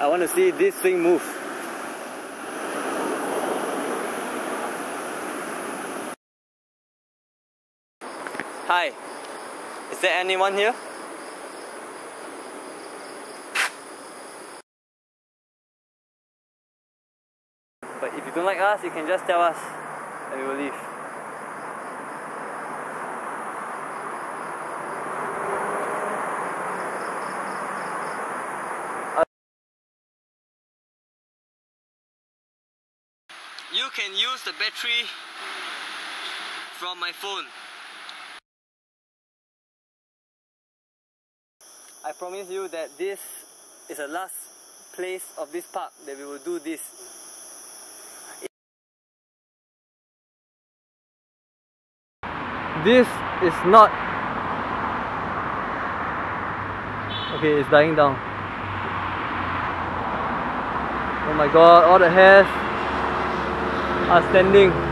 I want to see this thing move. Hi, is there anyone here? But if you don't like us, you can just tell us and we will leave. You can use the battery from my phone. I promise you that this is the last place of this park that we will do this. This is not Okay, it's dying down. Oh my god, all the hairs are standing.